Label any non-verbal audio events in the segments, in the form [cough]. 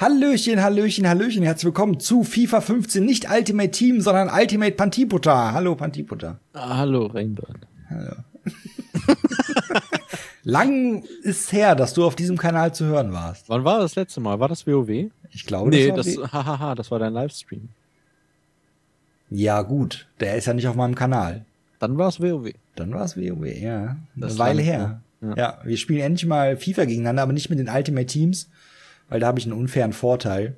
Hallöchen, Hallöchen, Hallöchen, herzlich willkommen zu FIFA 15, nicht Ultimate Team, sondern Ultimate Pantiputa. Hallo Pantiputa. Ah, hallo Rainbird. Hallo. [laughs] Lang ist her, dass du auf diesem Kanal zu hören warst. Wann war das letzte Mal? War das WoW? Ich glaube, nee, das das, war hahaha, das war dein Livestream. Ja, gut, der ist ja nicht auf meinem Kanal. Dann war es WoW. Dann war es WoW, ja. Das Eine Weile her. Ja. ja. wir spielen endlich mal FIFA gegeneinander, aber nicht mit den Ultimate Teams, weil da habe ich einen unfairen Vorteil.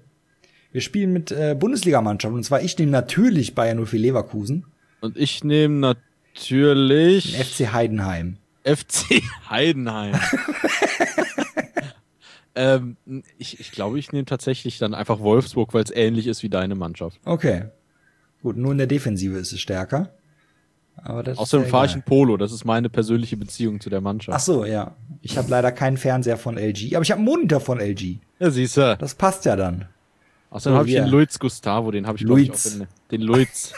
Wir spielen mit äh, Bundesligamannschaften und zwar ich nehme natürlich Bayern 04 Leverkusen, Und ich nehme natürlich FC Heidenheim. FC Heidenheim. [laughs] ähm, ich, ich glaube, ich nehme tatsächlich dann einfach Wolfsburg, weil es ähnlich ist wie deine Mannschaft. Okay. Gut, nur in der Defensive ist es stärker. Aber das Außerdem fahre ich ein Polo. Das ist meine persönliche Beziehung zu der Mannschaft. Ach so, ja. Ich habe leider keinen Fernseher von LG, aber ich habe einen Monitor von LG. Ja, siehst du. Das passt ja dann. Außerdem So, habe ich den Luiz Gustavo, den habe ich, glaube ich, auch in, den Luiz.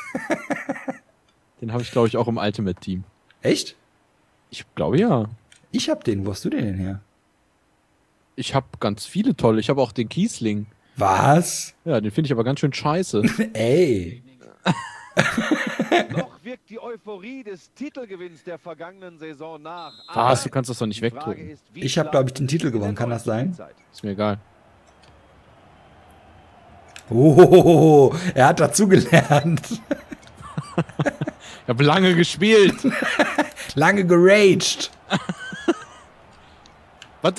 [laughs] den habe ich, glaube ich, auch im Ultimate Team. Echt? Ich glaube ja. Ich hab den. Wo hast du den denn her? Ich habe ganz viele tolle. Ich habe auch den Kiesling. Was? Ja, den finde ich aber ganz schön scheiße. [laughs] Ey. [laughs] Die Euphorie des Titelgewinns der vergangenen Saison nach. Was? Du kannst das doch nicht wegdrücken. Ich hab, klar glaub ich, den Titel gewonnen. Kann das sein? Ist mir egal. Oh, er hat dazugelernt. Ich habe lange gespielt. [laughs] Lange geraged. Was,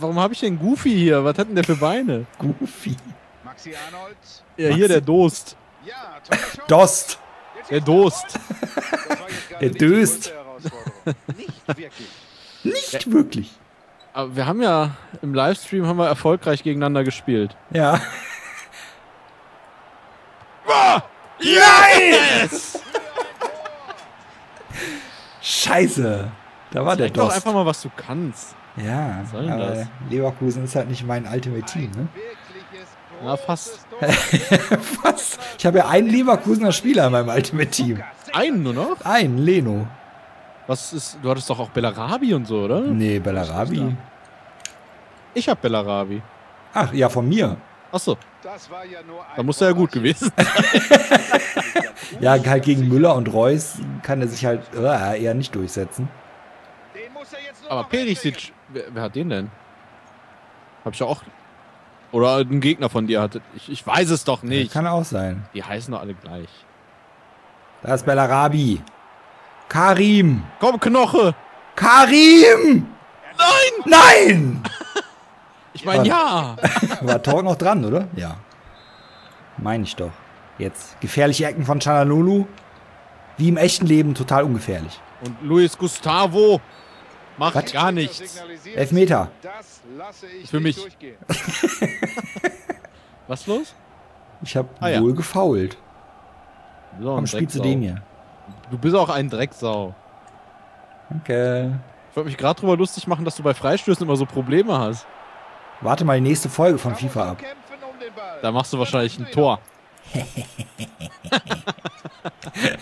warum habe ich denn Goofy hier? Was hat denn der für Beine? Goofy. Maxi Arnold. Ja, hier der Dost. Ja. Dost. Der Dost. [laughs] Der Döst. Nicht wirklich. Nicht wirklich. Aber wir haben ja im Livestream haben wir erfolgreich gegeneinander gespielt. Ja. Yes! Scheiße. Da war der Zeig doch Dost. einfach mal, was du kannst. Ja, aber das? Leverkusen ist halt nicht mein Ultimate Team, ne? Na, fast. [laughs] Was? Ich habe ja einen Leverkusener Spieler in meinem Ultimate Team. Einen nur noch? Einen, Leno. Was ist. Du hattest doch auch Bellarabi und so, oder? Nee, Bellarabi. Ich hab Bellarabi. Ach, ja, von mir. Achso, Das war ja nur ein da muss er ja gut gewesen. [laughs] Ja, halt gegen Müller und Reus kann er sich halt äh, eher nicht durchsetzen. Den muss er jetzt nur Aber Perisic, wer, wer hat den denn? Hab ich auch. Oder ein Gegner von dir hatte. Ich, ich weiß es doch nicht. Kann auch sein. Die heißen doch alle gleich. Da ist Bellarabi. Karim. Komm, Knoche! Karim! Nein! Nein! Ich meine, ja! [laughs] War Tor noch dran, oder? Ja. Meine ich doch. Jetzt. Gefährliche Ecken von Chanalulu. Wie im echten Leben total ungefährlich. Und Luis Gustavo macht Was? gar nichts. Elfmeter. Das lasse ich Für mich. durchgehen. [laughs] Was los? Ich habe Ah, ja. wohl gefault. Du bist auch Komm, spiel zu dem hier. Du bist auch ein Drecksau. Danke. Ich wollte mich gerade drüber lustig machen, dass du bei Freistößen immer so Probleme hast. Warte mal die nächste Folge von FIFA ab. Da machst du wahrscheinlich ein Tor. [laughs]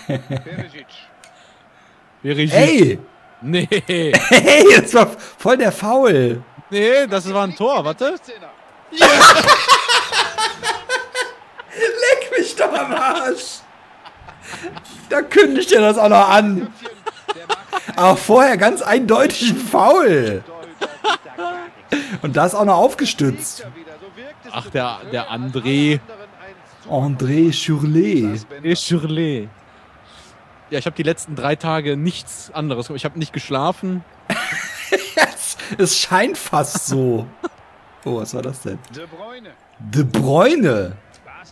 Perisic. Perisic. Ey! Nee, Hey, das war voll der Foul. nee, das war ein Tor, warte. 15er. Leck mich doch am Arsch. Da kündigt er das auch noch an. Aber vorher ganz eindeutig ein Foul. Und das auch noch aufgestützt. Ach, der- der an André. anderen ein André Churlet. Ja, ich habe die letzten drei Tage nichts anderes. gemacht. Ich habe nicht geschlafen. [laughs] Es, es scheint fast so. [laughs] Oh, was war das denn? De Bruyne. De Bruyne.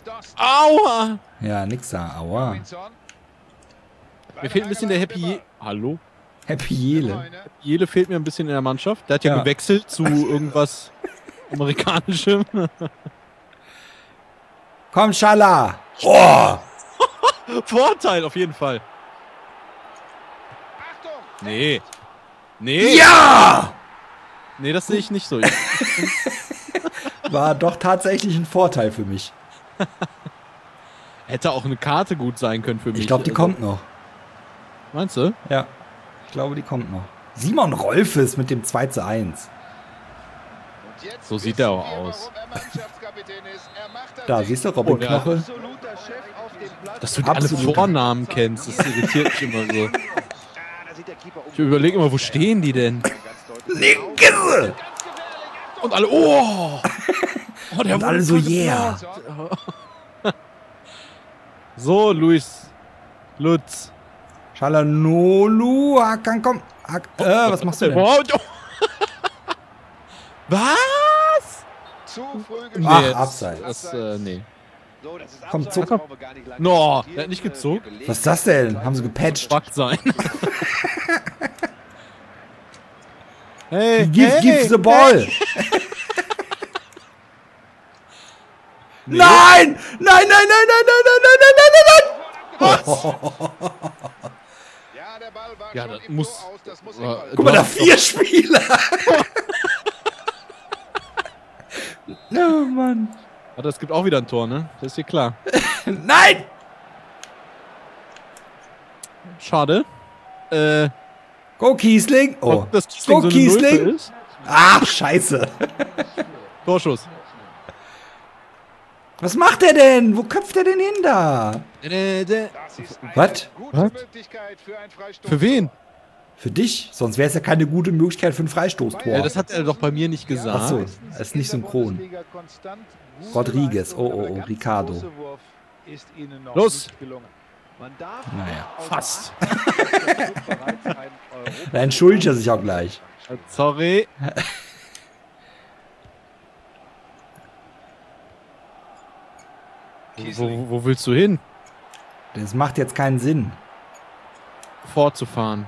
Dost. Aua! Ja, nix da. Aua. Mir fehlt ein bisschen der Happy Je Hallo? Happy Jele. Bruyne. Jele fehlt mir ein bisschen in der Mannschaft. Der hat ja, Ja. gewechselt zu [laughs] irgendwas amerikanischem. Komm, Schala. Oh, Vorteil auf jeden Fall. Nee. Nee. ja! Nee, das sehe ich nicht so. [laughs] War doch tatsächlich ein Vorteil für mich. hätte auch eine Karte gut sein können für mich. Ich glaube, die Also, kommt noch. Meinst du? Ja, ich glaube, die kommt noch. Simon Rolfes mit dem 2 zu 1. So sieht er auch aus. Da, siehst du, Robin Oh, ja. Knoche. Dass du Absolut. alle Vornamen kennst, das irritiert mich immer so. [laughs] Ah, da sieht der Keeper Ich überlege immer, wo stehen die denn? [laughs] Linke! Und alle, oh! [laughs] oh der Und alle so, yeah. [laughs] So, Luis. Lutz. Shalanolu, Hakan, komm. Hak äh, was machst du denn? Was? Zu früh Ach, gespielt. Abseits. Das, äh, nee. So, das ist Komm, zuck. No, der hat nicht gezuckt. Wir Was ist das denn? Haben sie gepatcht? Bug sein. Hey, Give, hey, give the ball! Nee. Nein! Nein, nein, nein, nein, nein, nein, nein, nein, nein, nein, nein! Ja, der Ball war Ja, schon das im muss- aus, das muss Äh, Eckball Guck mal, da vier Spieler! [laughs] oh Mann. Warte, es gibt auch wieder ein Tor, ne? Das ist dir klar. Nein! Schade. Äh, Go Kiesling! Oh. ob das Kiesling Go so Kiesling! Ach, scheiße. [laughs] Torschuss. Was macht er denn? Wo köpft er denn hin da? Was? für wen? Für dich? Sonst wäre es ja keine gute Möglichkeit für ein Freistoßtor. Ja, das hat er doch bei mir nicht gesagt. Ach so, das ist nicht synchron. Rodriguez, oh, oh, oh, Ricardo. Los. Man darf Naja, fast. [laughs] Da entschuldigt er sich auch gleich. Sorry. Wo, wo, willst du hin? Das macht jetzt keinen Sinn. Fortzufahren.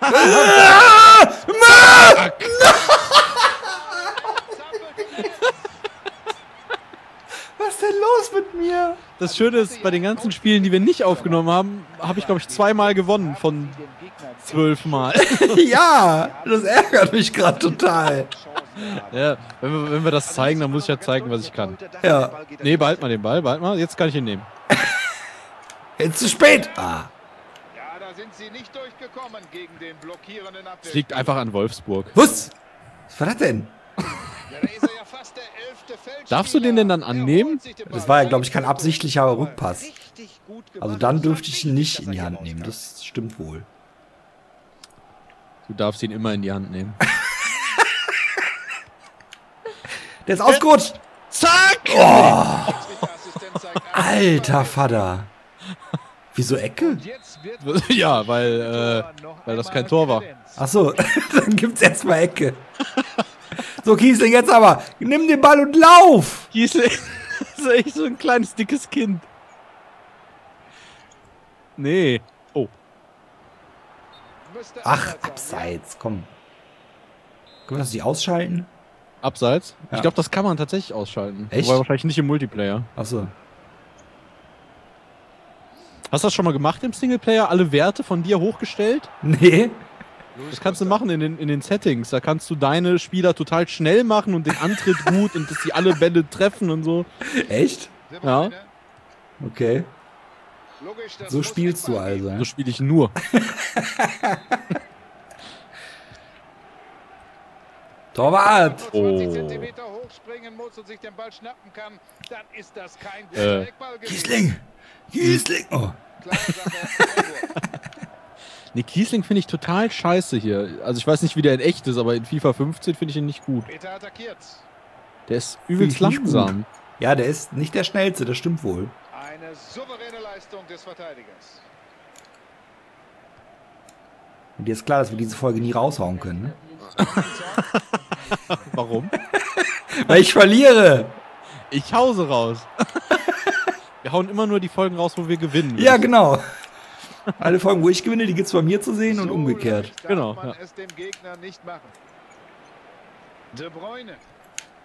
Was [laughs] ist denn los mit mir? Das Schöne ist, bei den ganzen Spielen, die wir nicht aufgenommen haben, habe ich, glaube ich, zweimal gewonnen von zwölf Mal. [laughs] ja, das ärgert mich gerade total. ja, wenn wir, wenn wir das zeigen, dann muss ich ja zeigen, was ich kann. Ja. Nee, behalt mal den Ball, behalt mal. Jetzt kann ich ihn nehmen. [laughs] Jetzt zu spät. Ah. Ja, da sind sie nicht durchgekommen gegen den blockierenden Abwehr. Es liegt einfach an Wolfsburg. Was? Was war das denn? Darfst du den denn dann annehmen? Das war ja, glaube ich, kein absichtlicher Rückpass. Also dann dürfte ich ihn nicht in die Hand nehmen. Das stimmt wohl. Du darfst ihn immer in die Hand nehmen. Der ist ausgerutscht. Zack! An. Alter Vater. Wieso Ecke? [laughs] Ja, weil, äh, weil das kein Tor war. Ach so, [laughs] dann gibt's erstmal Ecke. So, Kiesling, jetzt aber. Nimm den Ball und lauf. Giesling [laughs] ist echt so ein kleines, dickes Kind. Nee. Oh, Ach, Abseits komm. Können wir das nicht ausschalten? abseits. Ja. Ich glaube, das kann man tatsächlich ausschalten. Echt? Aber wahrscheinlich nicht im Multiplayer. Ach so. Hast du das schon mal gemacht im Singleplayer? Alle Werte von dir hochgestellt? Nee. Das kannst du machen in den, in den Settings. Da kannst du deine Spieler total schnell machen und den Antritt gut und dass sie alle Bälle treffen und so. Echt? ja. Okay. So spielst du also. So spiele ich nur. [laughs] Torwart. 20 Oh. Zentimeter hochspringen muss und sich den Ball schnappen kann, dann ist das kein guter. Eckball gewesen. Kiesling. Kiesling. Oh. Nee, Kiesling finde ich total scheiße hier. Also ich weiß nicht, wie der in echt ist, aber in FIFA 15 finde ich ihn nicht gut. Der ist übelst langsam. Ja, der ist nicht der schnellste, das stimmt wohl. Eine souveräne Leistung des Verteidigers. Und dir ist klar, dass wir diese Folge nie raushauen können. Ne? [laughs] Warum? [laughs] Weil ich verliere. Ich hause raus. [laughs] wir hauen immer nur die Folgen raus, wo wir gewinnen. Ja, genau. Alle Folgen, wo ich gewinne, die gibt's bei mir zu sehen und So umgekehrt. leicht darf Genau, man ja. es dem Gegner nicht machen. De Bruyne.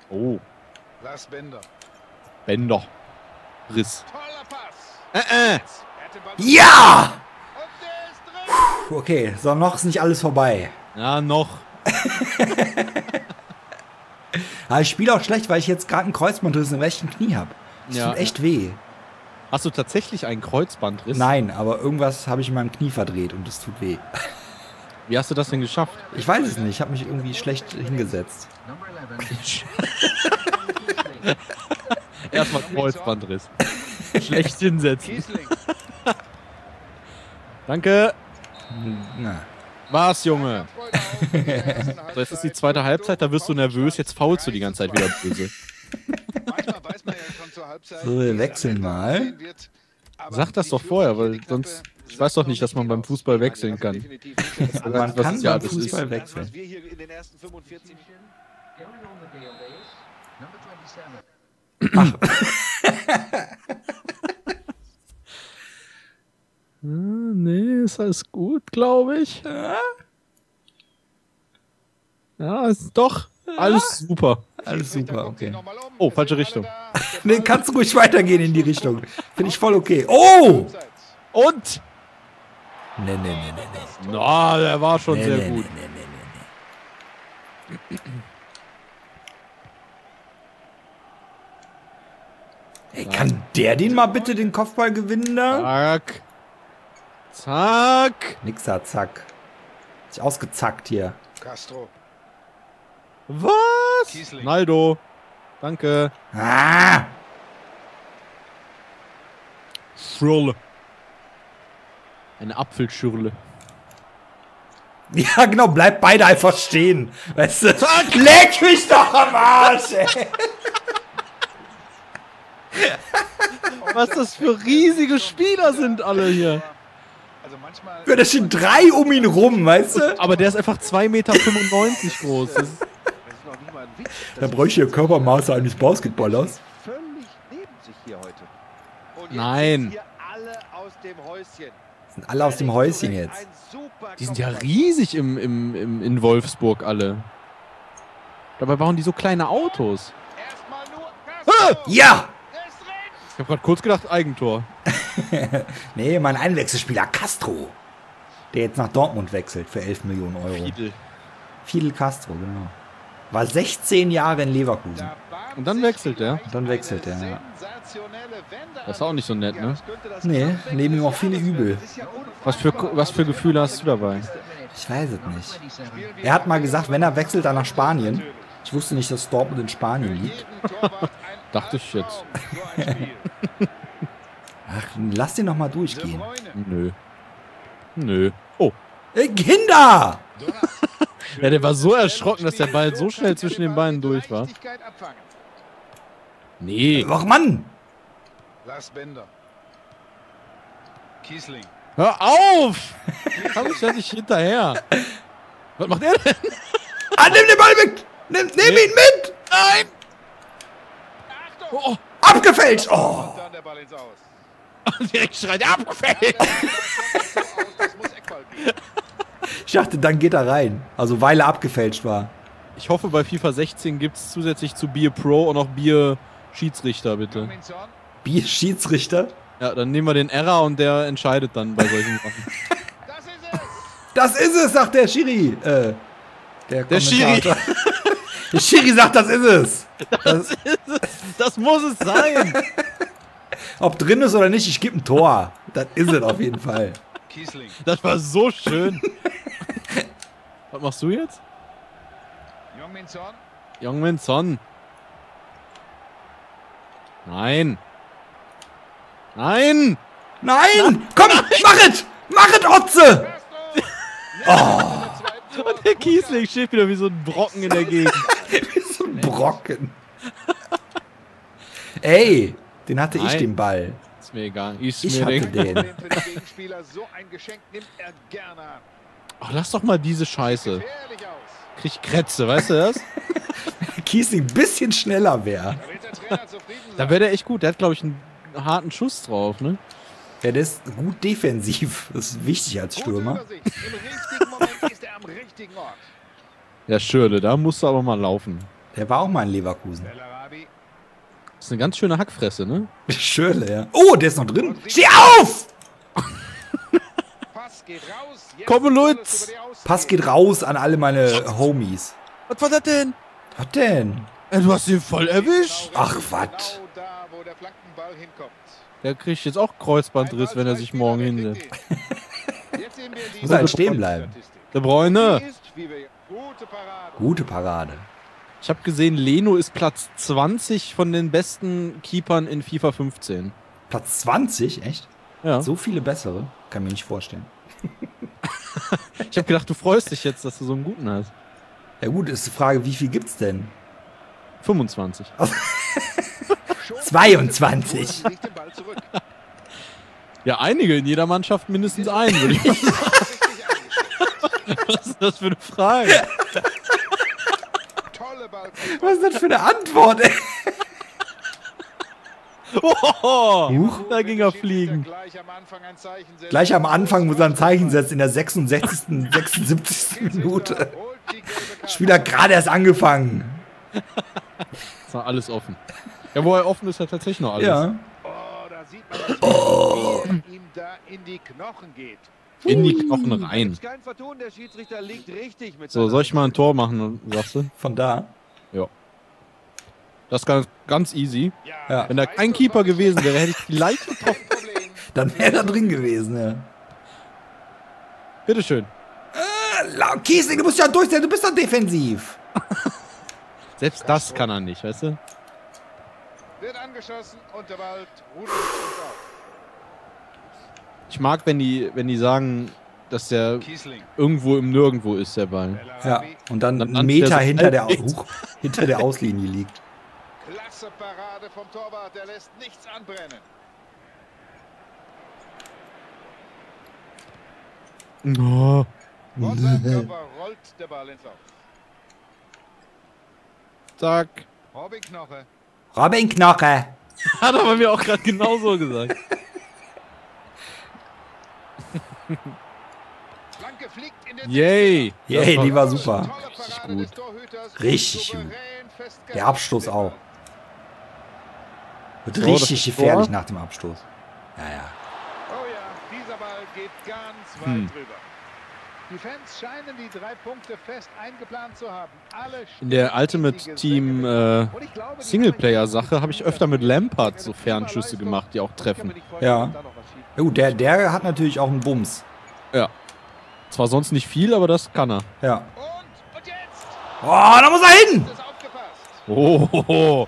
Oh, Lars Bender. Bender. Riss. Toller Pass. Äh, äh. Ja! Und der ist drin. Puh, Okay, so noch ist nicht alles vorbei. Ja, noch. [laughs] Aber ich spiele auch schlecht, weil ich jetzt gerade einen Kreuzbandriss im rechten Knie habe. Das Ja. tut echt weh. Hast du tatsächlich einen Kreuzbandriss? Nein, aber irgendwas habe ich in meinem Knie verdreht und das tut weh. Wie hast du das denn geschafft? Ich weiß es nicht, ich habe mich irgendwie schlecht hingesetzt. [laughs] Erstmal Kreuzbandriss. Schlecht hinsetzen. [laughs] Danke. Na. Was, Junge? [laughs] So, jetzt ist die zweite Halbzeit, da wirst du nervös, jetzt faulst du die ganze Zeit wieder böse. Manchmal weiß man ja schon zur Halbzeit, So, wir wechseln mal. Sag das doch vorher, weil sonst- ich weiß doch nicht, dass man beim Fußball wechseln kann. definitiv nicht. Das [laughs] Also man was kann es ja beim alles ist. Fußball Das, wechseln. 45 [laughs] nee, ist alles gut, glaube ich. Ja, ist doch alles super. Alles super, okay. Oh, falsche Richtung. [laughs] Nee, kannst du ruhig weitergehen in die Richtung. Finde ich voll okay. Oh! Und? Nee, nee, nee, nee, nee. Na, der war schon nee, sehr nee, gut. Nee, nee, nee, nee. Ey, kann der den mal bitte den Kopfball gewinnen da? Zack. Zack. Nixer, zack. Sich ausgezackt hier. Castro. Was? Kiesling. Naldo. Danke. Ah! Schürle. Eine Apfelschürle. Ja, genau, bleibt beide einfach stehen. Weißt du? Leck mich doch am Arsch, ey. Was das für riesige Spieler sind alle hier. Also manchmal Ja, da stehen drei um ihn rum, weißt du? Aber der ist einfach 2,95 Meter groß. Das ist, das ist noch nicht mal ein Witz. Da bräuchte ich Körpermaße eines Basketballers. Nein. sind alle aus dem Häuschen. Sind alle aus dem Häuschen jetzt. Die sind ja riesig im, im, im, in Wolfsburg alle. Dabei bauen die so kleine Autos. Erstmal nur Ah! Ja! Ich habe gerade kurz gedacht, Eigentor. [laughs] Nee, mein Einwechselspieler Castro. Der jetzt nach Dortmund wechselt für 11 Millionen Euro. Fiedel. Fidel Castro, genau. War 16 Jahre in Leverkusen. Und dann wechselt er. vielleicht Dann wechselt er, ja. Das ist auch nicht so nett, ne? Nee, neben ihm auch viele Übel. Was für, was für Gefühle hast du dabei? Ich weiß es nicht. Er hat mal gesagt, wenn er wechselt, dann nach Spanien. Ich wusste nicht, dass Dortmund in Spanien liegt. [laughs] Dachte ich jetzt. [laughs] Ach, lass den noch mal durchgehen. Nö. Nö. Oh. Ey, Kinder! [laughs] Ja, der war so erschrocken, dass der Ball so schnell zwischen den Beinen durch war. Nee. Ach Mann! Lars Bender. Kiesling. Hör auf! Komm ich ja nicht hinterher. Was macht er denn? Ah, nimm den Ball mit! Nimm, nimm ihn mit! Nein! Achtung! Oh, Abgefälscht! Oh! [laughs] Direkt schreit er [laughs] Das. Ich dachte, dann geht er rein. Also, weil er abgefälscht war. Ich hoffe, bei FIFA 16 gibt es zusätzlich zu Bier Pro auch noch Bier Schiedsrichter, bitte. Minson. Bier-Schiedsrichter? Ja, dann nehmen wir den Error und der entscheidet dann bei solchen Sachen. Das ist es. Das ist es, sagt der Schiri. Äh, der, Der Schiri. [laughs] Der Schiri sagt, das ist es. Das, Das muss es sein! [laughs] ob drin ist oder nicht, ich gebe ein Tor. Das ist es auf jeden Fall. Kiesling. Das war so schön. Was machst du jetzt? Jong Minson. Jungmin Son. Nein. Nein! Nein! Komm, mach es! Mach es, Otze! Castro. Und der Kiesling steht wieder wie so ein Brocken in der Gegend. [laughs] so ein Brocken. Ey, den hatte ich Nein. den Ball. Ist mir egal. Ist Ich mir hatte den. Für den Ach, lass doch mal diese Scheiße. Krieg Krätze, weißt du das? [laughs] Kiesling ein bisschen schneller wäre. Da wäre der echt gut. Der hat, glaube ich, einen harten Schuss drauf, ne? Ja, der ist gut defensiv. Das ist wichtig als Stürmer. Übersicht. Im richtigen Moment ist er am richtigen Ort. Ja, Schürle, da musst du aber mal laufen. Der war auch mal in Leverkusen. Das ist eine ganz schöne Hackfresse, ne? [laughs] Schöle, ja. Oh, der ist noch drin. Steh auf! Soll Lutz. Pass geht raus an alle meine Homies. Was war das denn? Was denn? Ey, du hast ihn voll erwischt. Ach, Genau was? wo der. Der kriegt jetzt auch Kreuzbandriss, wenn er sich morgen hinsetzt. Muss halt stehen bleiben. Statistik. De Bruyne. Ist, wie wir gute Parade. Gute Parade. Ich habe gesehen, Leno ist Platz 20 von den besten Keepern in FIFA 15. Platz 20, echt? Ja. So viele bessere? Kann mir nicht vorstellen. [laughs] Ich habe gedacht, du freust dich jetzt, dass du so einen guten hast. Ja gut, ist die Frage, wie viel gibt's denn? 25. 22. Legt den Ball zurück. Ja, einige in jeder Mannschaft mindestens einen, würde ich mal sagen. Was ist das für eine Frage? Was ist das für eine Antwort, ey? Oh, Huch. da ging er fliegen. Gleich am Anfang ein Zeichen setzen. Gleich am Anfang muss er ein Zeichen setzen, in der 66., 76. Schiedsrichter Minute. holt die gelbe Karte. Spiel hat gerade erst angefangen. Ist noch alles offen. Ja, wo er offen ist, hat tatsächlich noch alles. Ja. Oh, da sieht man, das, er ihm da in die Knochen geht. In die Knochen rein. Vertun, So, soll ich mal ein Tor machen, sagst du? Von da. Das ist ganz, ganz easy. Ja. Wenn da kein Keeper gewesen wäre, hätte ich vielleicht getroffen. [laughs] Problem. Dann wäre er drin gewesen, ja. Bitteschön. La- Kiesling, du musst ja durch sein, du bist doch defensiv. [laughs] Selbst das kann er nicht, weißt du? Wird angeschossen und der Ball. Ich mag, wenn die, wenn die sagen, dass der Kiesling. irgendwo im Nirgendwo ist, der Ball. Ja. Und dann Dann einen Meter so hinter [laughs] der. Huch, hinter der Auslinie liegt. Klasse Parade vom Torwart, der lässt nichts anbrennen. Oh. Von seinem Körper rollt der Ball ins Aus. Zack. Robin Knoche. Robin Knoche. [laughs] Hat er bei mir auch gerade genauso gesagt. Flanke fliegt in den Yay. Yay, die war super. Parade gut. Richtig gut. Der Abstoß auch. Wird das richtig gefährlich Tor. nach dem Abstoß. Ja, ja. Oh ja, dieser Ball geht ganz weit Hm. drüber. Die Fans scheinen die drei Punkte fest eingeplant zu haben. Alle In der Ultimate Team äh, Singleplayer-Sache habe ich öfter mit Lampard so Fernschüsse gemacht, die auch treffen. Ja. Ja gut, der, der hat natürlich auch einen Bums. Zwar sonst nicht viel, aber das kann er. Ja. Und, und jetzt Oh, da muss er hin! ist aufgepasst. Oh,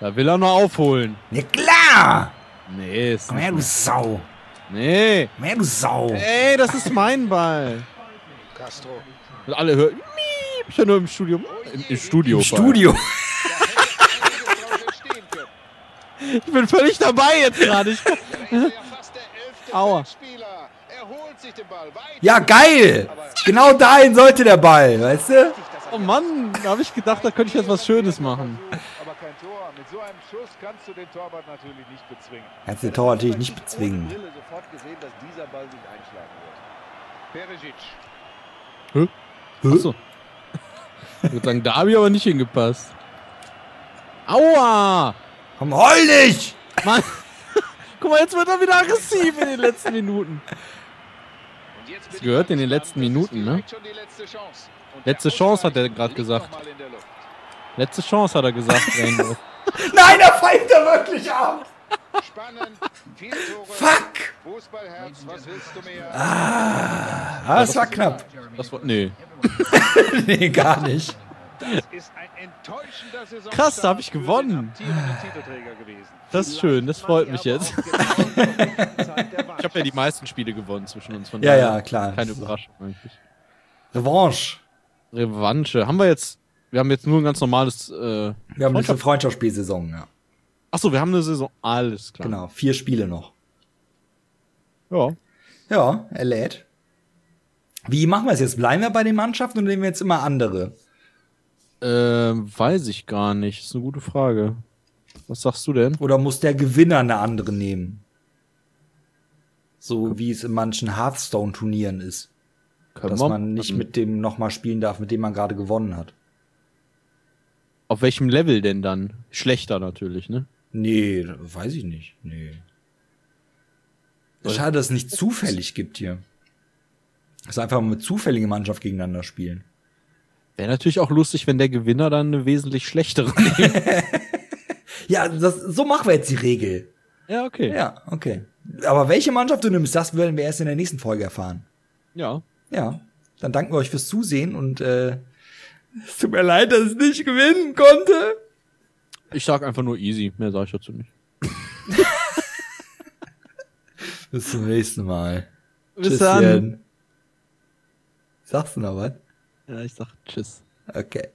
da will er noch aufholen. Ja klar! Nee, ist Komm her, du Sau. Nee. Komm her, du Sau. Ey, das ist mein Ball. Castro. Und alle hören. Miep, ich höre nur im Studio. Im, im Studio. Im. Studio. Ich bin völlig dabei jetzt gerade. Ich- er Aua. Ja, geil! Genau dahin sollte der Ball, weißt du? Oh Mann, da habe ich gedacht, da könnte ich jetzt was Schönes machen. Aber kein Tor. Mit so einem Schuss kannst du den Torwart natürlich nicht bezwingen. Kannst den Tor natürlich nicht bezwingen. Brille sofort gesehen, dass dieser Ball nicht einschlagen wird. Perisic. Achso. Ich [laughs] würde sagen, da habe ich aber nicht hingepasst. Aua! Komm, heul dich! Mann! [laughs] Guck mal, jetzt wird er wieder aggressiv in den letzten Minuten. Und jetzt Das gehört in den letzten Minuten, ne? letzte Chance. Hat er gerade gesagt. Letzte Chance, hat er gesagt. [laughs] Nein, da pfeift er wirklich ab! Spannend, viele Tore. Fuck! Fußballherz, was willst du mehr? Ah, das war knapp. Das war, nee. [laughs] nee, gar nicht. Das ist ein enttäuschender Saisonstart Krass, da hab ich gewonnen. Das ist schön, das freut mich jetzt. [laughs] Ich habe ja die meisten. Spiele gewonnen zwischen uns. Von Ja, ja, klar. Keine Überraschung eigentlich. Revanche. Revanche. Haben wir jetzt. Wir haben jetzt nur ein ganz normales. Äh, Wir haben eine Freundschaft- Freundschaftsspielsaison, ja. Achso, wir haben eine Saison. Alles klar. Genau, vier Spiele noch. Ja. Ja, er lädt. Wie machen wir es jetzt? Bleiben wir bei den Mannschaften oder nehmen wir jetzt immer andere? Ähm, weiß ich gar nicht. Ist eine gute Frage. Was sagst du denn? Oder muss der Gewinner eine andere nehmen? So wie es in manchen Hearthstone-Turnieren ist. Können Dass man nicht mit dem nochmal spielen darf, mit dem man gerade gewonnen hat. Auf welchem Level denn dann? Schlechter natürlich, ne? Nee, weiß ich nicht. Nee. Schade, dass es nicht zufällig gibt hier. Dass einfach mal mit zufällige Mannschaft gegeneinander spielen. Wäre natürlich auch lustig, wenn der Gewinner dann eine wesentlich schlechtere [laughs] nimmt. Ja, das, so machen wir jetzt die Regel. ja, okay. Ja, okay. Aber welche Mannschaft du nimmst, das werden wir erst in der nächsten Folge erfahren. Ja. Ja. Dann danken wir euch fürs Zusehen und äh, es tut mir leid, dass ich nicht gewinnen konnte. Ich sag einfach nur easy, mehr sag ich dazu nicht. [laughs] Bis zum nächsten Mal. Bis dann. Sagst du noch was? Ja, ich sag tschüss. Okay.